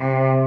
Um,